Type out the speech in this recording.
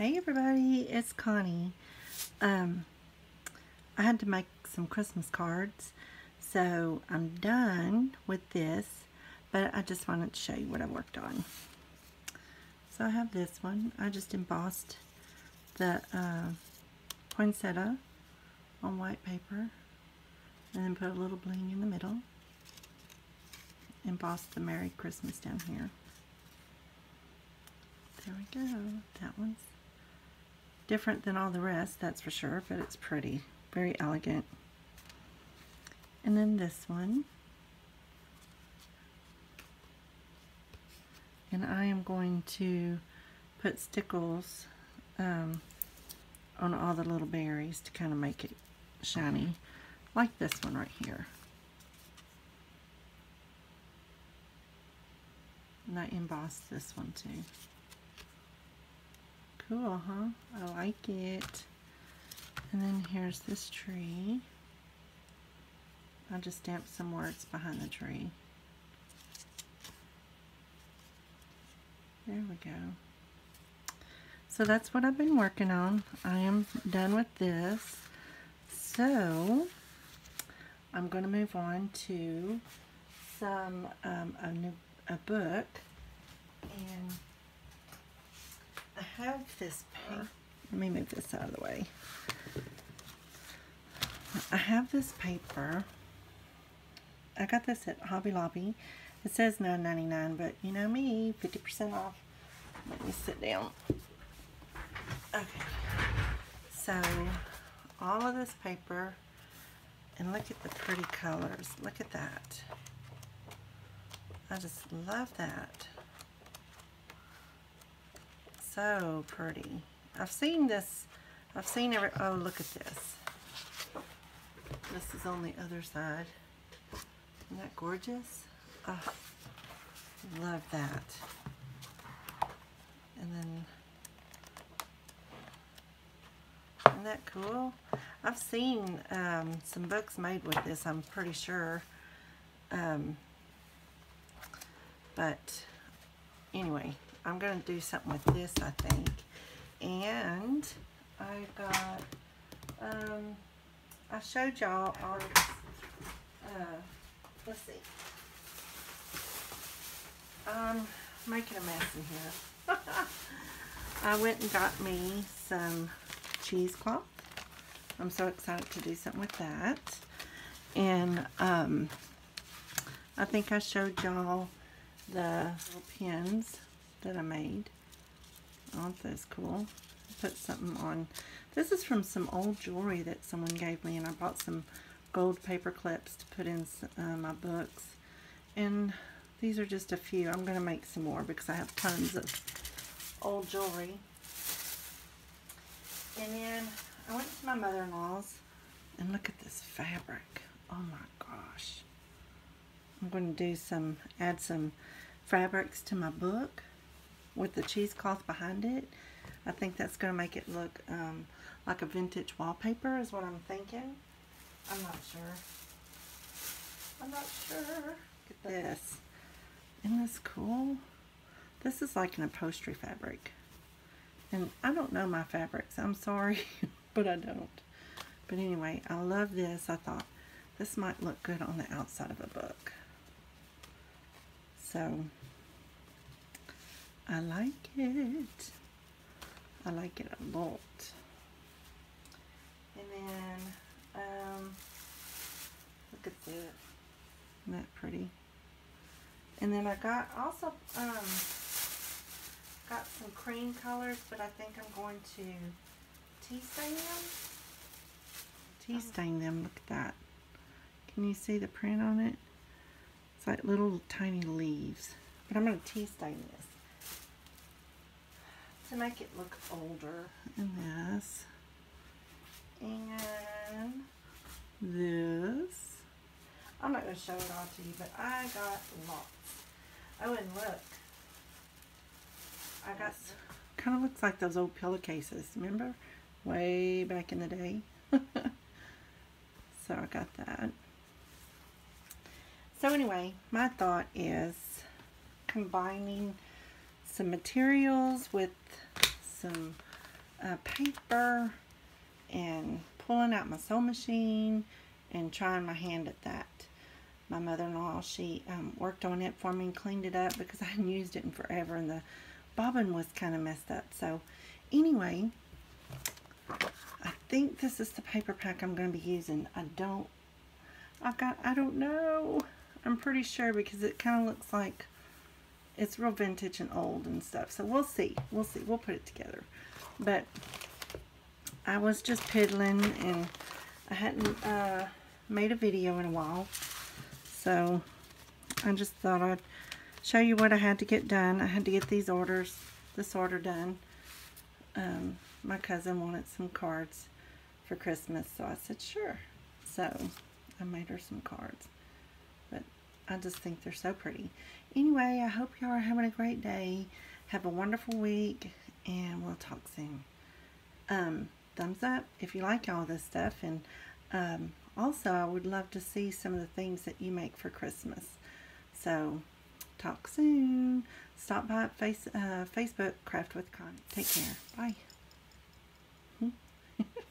Hey everybody, it's Connie. Um, I had to make some Christmas cards, so I'm done with this, but I just wanted to show you what I worked on. So I have this one. I just embossed the uh, poinsettia on white paper, and then put a little bling in the middle. Embossed the Merry Christmas down here. There we go. That one's different than all the rest, that's for sure, but it's pretty. Very elegant. And then this one. And I am going to put stickles um, on all the little berries to kind of make it shiny, like this one right here. And I embossed this one too. Cool, huh? I like it. And then here's this tree. I'll just stamp some words behind the tree. There we go. So that's what I've been working on. I am done with this. So I'm going to move on to some um, a new a book and I have this paper. Let me move this out of the way. I have this paper. I got this at Hobby Lobby. It says $9.99, but you know me, 50% off. Let me sit down. Okay. So, all of this paper, and look at the pretty colors. Look at that. I just love that so pretty. I've seen this, I've seen every, oh look at this. This is on the other side. Isn't that gorgeous? Oh, love that. And then, isn't that cool? I've seen um, some books made with this, I'm pretty sure. Um, but anyway, I'm going to do something with this, I think. And I got, um, I showed y'all all this, uh, let's see. Um, making a mess in here. I went and got me some cheesecloth. I'm so excited to do something with that. And, um, I think I showed y'all the pins that I made. Aren't those cool? Put something on. This is from some old jewelry that someone gave me, and I bought some gold paper clips to put in uh, my books. And these are just a few. I'm going to make some more because I have tons of old jewelry. And then I went to my mother-in-law's, and look at this fabric. Oh my gosh. I'm going to do some, add some fabrics to my book with the cheesecloth behind it. I think that's going to make it look um, like a vintage wallpaper is what I'm thinking. I'm not sure. I'm not sure. Look at this. Isn't this cool? This is like an upholstery fabric. And I don't know my fabrics. I'm sorry, but I don't. But anyway, I love this. I thought this might look good on the outside of a book. So I like it. I like it a lot. And then, um, look at that. Isn't that pretty? And then I got also, um, got some cream colors, but I think I'm going to tea stain them. Tea stain them, look at that. Can you see the print on it? It's like little tiny leaves. But I'm going to tea stain this to make it look older in this. And this. I'm not going to show it all to you, but I got lots. Oh, and look. I got, kind of looks like those old pillowcases, remember? Way back in the day. so I got that. So anyway, my thought is combining some materials with some uh, paper and pulling out my sewing machine and trying my hand at that. My mother-in-law, she um, worked on it for me and cleaned it up because I hadn't used it in forever and the bobbin was kind of messed up. So anyway, I think this is the paper pack I'm going to be using. I don't, I got, I don't know. I'm pretty sure because it kind of looks like it's real vintage and old and stuff. So we'll see. We'll see. We'll put it together. But I was just piddling and I hadn't uh, made a video in a while. So I just thought I'd show you what I had to get done. I had to get these orders, this order done. Um, my cousin wanted some cards for Christmas, so I said sure. So I made her some cards. But I just think they're so pretty. Anyway, I hope y'all are having a great day. Have a wonderful week, and we'll talk soon. Um, thumbs up if you like all this stuff, and um, also I would love to see some of the things that you make for Christmas. So, talk soon. Stop by face, uh, Facebook, Craft with Con. Take care. Bye.